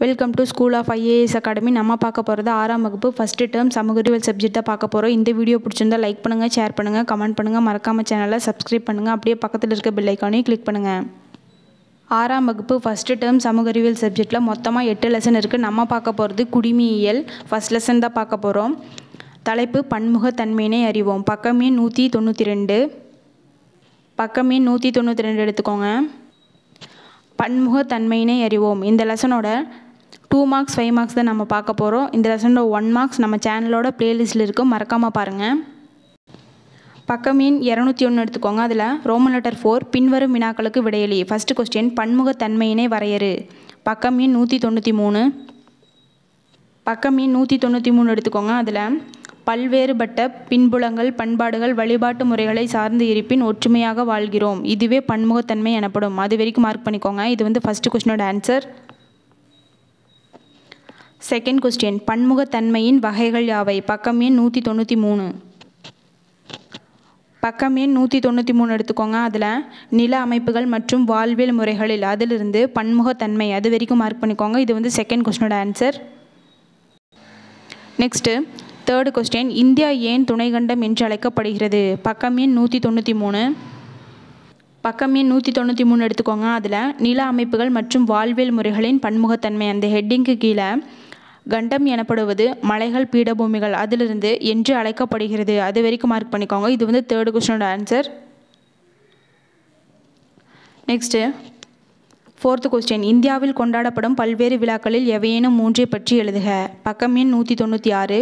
Welcome to school of IAS academy நம்ம பார்க்க போகிறது ஆறாம் வகுப்பு ஃபஸ்ட்டு டேர்ம் சமூக அறிவியல் சப்ஜெக்ட் தான் பார்க்க போகிறோம் இந்த வீடியோ பிடிச்சிருந்தா லைக் பண்ணுங்கள் ஷேர் பண்ணுங்கள் கமெண்ட் பண்ணுங்கள் மறக்காமல் சேனலை சப்ஸ்கிரைப் பண்ணுங்கள் அப்படியே பக்கத்தில் இருக்க பெல் ஐக்கானையும் கிளிக் பண்ணுங்கள் ஆறாம் வகுப்பு ஃபஸ்ட்டு டேர்ம் சமூக அறிவியல் சப்ஜெக்டில் மொத்தமாக எட்டு லெசன் இருக்குது நம்ம பார்க்க போகிறது குடிமியியல். ஃபஸ்ட் லெசன் தான் பார்க்க போகிறோம் தலைப்பு பன்முகத்தன்மையினை அறிவோம். பக்கமே நூற்றி தொண்ணூற்றி ரெண்டு. பக்கமே நூற்றி தொண்ணூற்றி ரெண்டு எடுத்துக்கோங்க. பன்முகத்தன்மையினை அறிவோம். இந்த லெசனோட டூ மார்க்ஸ் ஃபைவ் மார்க்ஸ் தான் நம்ம பார்க்க போகிறோம் இந்த லெசனில் ஒன் மார்க்ஸ் நம்ம சேனலோட ப்ளேலிஸ்ட்டில் இருக்கும் மறக்காமல் பாருங்கள் பக்கம் எண் இரநூத்தி ஒன்று எடுத்துக்கோங்க. அதில் ரோமன் லெட்டர் ஃபோர் பின்வரும் வினாக்களுக்கு விடையளி. First question பன்முகத்தன்மையினை வரையறு. பக்கம் எண் நூற்றி தொண்ணூற்றி மூணு. பக்கம் எண் நூற்றி தொண்ணூற்றி மூணு எடுத்துக்கோங்க. அதில் பல்வேறுபட்ட பின்புலங்கள் பண்பாடுகள் வழிபாட்டு முறைகளை சார்ந்து இருப்பின் ஒற்றுமையாக வாழ்கிறோம். இதுவே பன்முகத்தன்மை எனப்படும். அது வரைக்கும் மார்க் பண்ணிக்கோங்க. இது வந்து ஃபஸ்ட்டு கொஸ்டினோட ஆன்சர் செகண்ட் கொஸ்டின் பன்முகத்தன்மையின் வகைகள் யாவை? பக்கம் எண் நூற்றி தொண்ணூற்றி மூணு பக்கம் எண் நூற்றி தொண்ணூற்றி மூணு எடுத்துக்கோங்க. அதில் நில அமைப்புகள் மற்றும் வாழ்வியல் முறைகளில் அதிலிருந்து பன்முகத்தன்மை அது வரைக்கும் மார்க் பண்ணிக்கோங்க. இது வந்து second கொஸ்டினோட answer next third question India ஏன் துணைக்கண்டம் என்று அழைக்கப்படுகிறது? பக்கம் எண் நூற்றி தொண்ணூற்றி மூணு பக்கம் எண் நூற்றி தொண்ணூற்றி மூணு எடுத்துக்கோங்க. அதில் நில அமைப்புகள் மற்றும் வாழ்வியல் முறைகளின் பன்முகத்தன்மை. அந்த ஹெட்டிங்க்கு கீழே கண்டம் எனப்படுவது மலைகள் பீடபூமிகள் அதிலிருந்து என்று அழைக்கப்படுகிறது. அது வரைக்கும் மார்க் பண்ணிக்கோங்க. இது வந்து தேர்டு கொஸ்டினோட ஆன்சர் நெக்ஸ்ட்டு ஃபோர்த்து கொஸ்டின் இந்தியாவில் கொண்டாடப்படும் பல்வேறு விழாக்களில் எவையேனும் மூன்றை பற்றி எழுதுக. பக்கம் எண் நூற்றி தொண்ணூற்றி ஆறு.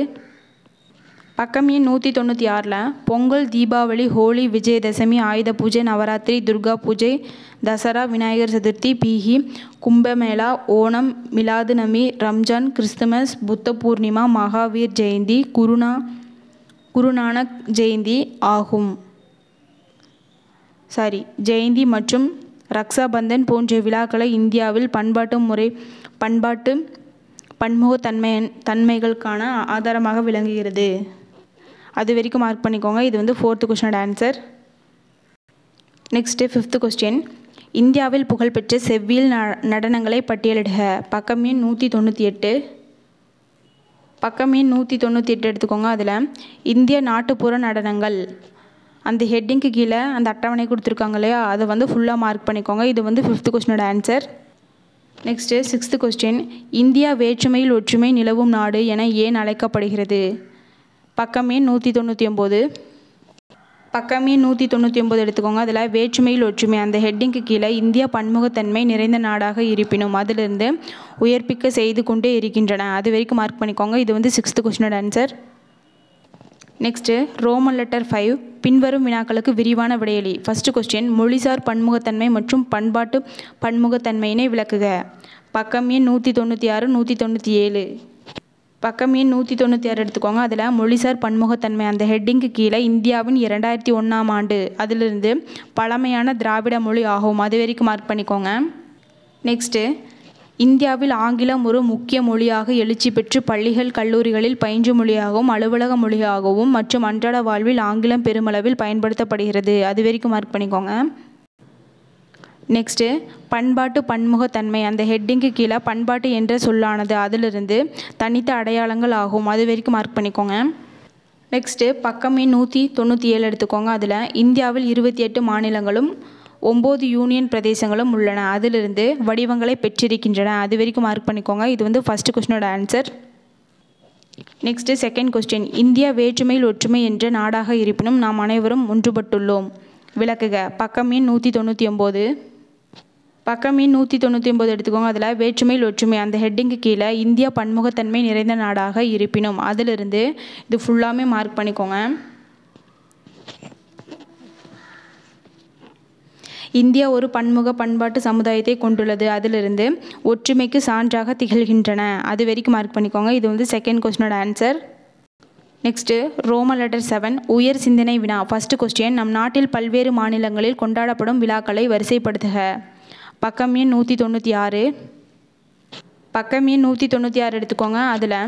பக்கம் எண் நூற்றி தொண்ணூற்றி ஆறில்? பொங்கல் தீபாவளி ஹோலி விஜயதசமி ஆயுத பூஜை நவராத்திரி துர்கா பூஜை தசரா விநாயகர் சதுர்த்தி பீஹி கும்பமேளா ஓணம் மிலாது நபி ரம்ஜான் கிறிஸ்துமஸ் புத்த பூர்ணிமா மகாவீர் ஜெயந்தி குருநா குருநானக் ஜெயந்தி ஆகும். சாரி ஜெயந்தி மற்றும் ரக்ஷாபந்தன் போன்ற விழாக்களை இந்தியாவில் பண்பாட்டு முறை பண்பாட்டு பன்முகத்தன்மை தன்மைகளுக்கான ஆதாரமாக விளங்குகிறது. அது வரைக்கும் மார்க் பண்ணிக்கோங்க. இது வந்து ஃபோர்த்து கொஸ்டினோட ஆன்சர் நெக்ஸ்ட்டு ஃபிஃப்த்து கொஸ்டின் இந்தியாவில் புகழ்பெற்ற செவ்வியல் ந நடனங்களை பட்டியலிடுக. பக்கம் எண் நூற்றி தொண்ணூற்றி எட்டு. பக்கம் எண் நூற்றி தொண்ணூற்றி எட்டு எடுத்துக்கோங்க அதில். இந்திய நாட்டுப்புற நடனங்கள். அந்த ஹெட்டிங்க்கு கீழே அந்த அட்டவணை கொடுத்துருக்காங்க இல்லையா? அதை வந்து ஃபுல்லாக மார்க் பண்ணிக்கோங்க. இது வந்து fifth கொஸ்டினோட answer next sixth question India வேற்றுமையில் ஒற்றுமை நிலவும் நாடு என ஏன் அழைக்கப்படுகிறது? பக்கமே நூற்றி தொண்ணூற்றி ஒம்பது பக்கமே நூற்றி தொண்ணூற்றி ஒம்பது எடுத்துக்கோங்க. அதில் வேற்றுமையில் ஒற்றுமை அந்த ஹெட்டிங்க்கு கீழே இந்தியா பன்முகத்தன்மை நிறைந்த நாடாக இருப்பினும் அதிலிருந்து உயர்ப்பிக்க செய்து கொண்டே இருக்கின்றன. அது வரைக்கும் மார்க் பண்ணிக்கோங்க. இது வந்து sixth கொஸ்டினோட answer next roman letter five பின்வரும் வினாக்களுக்கு விரிவான விடையளி. ஃபஸ்ட்டு கொஸ்டின் மொழிசார் பன்முகத்தன்மை மற்றும் பண்பாட்டு பன்முகத்தன்மையினை விளக்குக. பக்கம் எண் நூற்றி தொண்ணூற்றி ஆறு நூற்றி தொண்ணூற்றி ஏழு. பக்கம் எண் நூற்றி தொண்ணூற்றி ஆறு எடுத்துக்கோங்க. அதில் மொழிசார் பன்முகத்தன்மை. அந்த ஹெட்டிங்க்கு கீழே இந்தியாவின் இரண்டாயிரத்தி ஒன்றாம் ஆண்டு. அதிலிருந்து பழமையான திராவிட மொழி ஆகும். அது வரைக்கும் மார்க் பண்ணிக்கோங்க. நெக்ஸ்ட்டு இந்தியாவில் ஆங்கிலம் ஒரு முக்கிய மொழியாக எழுச்சி பெற்று பள்ளிகள் கல்லூரிகளில் பயின்று மொழியாகவும் அலுவலக மொழியாகவும் மற்றும் அன்றாட வாழ்வில் ஆங்கிலம் பெருமளவில் பயன்படுத்தப்படுகிறது. அது வரைக்கும் மார்க் பண்ணிக்கோங்க. நெக்ஸ்ட்டு பண்பாட்டு பன்முகத்தன்மை. அந்த ஹெட்டிங்க்கு கீழே பண்பாட்டு என்ற சொல்லானது. அதிலிருந்து தனித்த அடையாளங்கள் ஆகும். அது வரைக்கும் மார்க் பண்ணிக்கோங்க. நெக்ஸ்ட்டு பக்கமே நூற்றி தொண்ணூற்றி ஏழு எடுத்துக்கோங்க. அதில் இந்தியாவில் இருபத்தி எட்டு மாநிலங்களும் ஒம்பது யூனியன் பிரதேசங்களும் உள்ளன. அதிலிருந்து வடிவங்களை பெற்றிருக்கின்றன. அது வரைக்கும் மார்க் பண்ணிக்கோங்க. இது வந்து first கொஸ்டினோட answer next second question India வேற்றுமையில் ஒற்றுமை என்ற நாடாக இருப்பினும் நாம் அனைவரும் ஒன்றுபட்டுள்ளோம். விளக்குக. பக்கம் எண் நூற்றி தொண்ணூற்றி ஒம்பது பக்கம் எண் நூற்றி தொண்ணூற்றி ஒம்பது எடுத்துக்கோங்க. அதில் வேற்றுமையில் ஒற்றுமை அந்த ஹெட்டிங்க்கு கீழே இந்தியா பன்முகத்தன்மை நிறைந்த நாடாக இருப்பினும் அதிலிருந்து இது ஃபுல்லாமே மார்க் பண்ணிக்கோங்க. இந்தியா ஒரு பன்முக பண்பாட்டு சமுதாயத்தை கொண்டுள்ளது. அதிலிருந்து ஒற்றுமைக்கு சான்றாக திகழ்கின்றன. அது வரைக்கும் மார்க் பண்ணிக்கோங்க. இது வந்து second கொஸ்டினோட answer next roman letter seven உயர் சிந்தனை வினா. ஃபஸ்ட்டு கொஸ்டின் நம் நாட்டில் பல்வேறு மாநிலங்களில் கொண்டாடப்படும் விழாக்களை வரிசைப்படுத்துக. பக்கம் எண் நூற்றி தொண்ணூற்றி ஆறு. பக்கம் எண் நூற்றி தொண்ணூற்றி ஆறு எடுத்துக்கோங்க அதில்.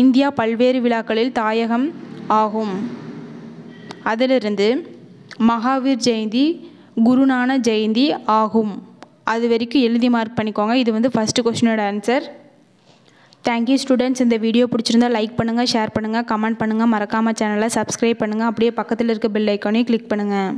இந்தியா பல்வேறு விழாக்களில் தாயகம் ஆகும். அதிலிருந்து மகாவீர் ஜெயந்தி குருநான ஜெயந்தி ஆகும். அது வரைக்கும் எழுதி மார்க் பண்ணிக்கோங்க. இது வந்து ஃபஸ்ட்டு கொஷினோட ஆன்சர் தேங்க்யூ ஸ்டூடெண்ட்ஸ் இந்த வீடியோ பிடிச்சிருந்தா லைக் பண்ணுங்கள் ஷேர் பண்ணுங்கள் கமெண்ட் பண்ணுங்கள் மறக்காமல் சேனலை சப்ஸ்கிரைப் பண்ணுங்கள் அப்படியே பக்கத்தில் இருக்க பெல் ஐக்கானையும் கிளிக் பண்ணுங்கள்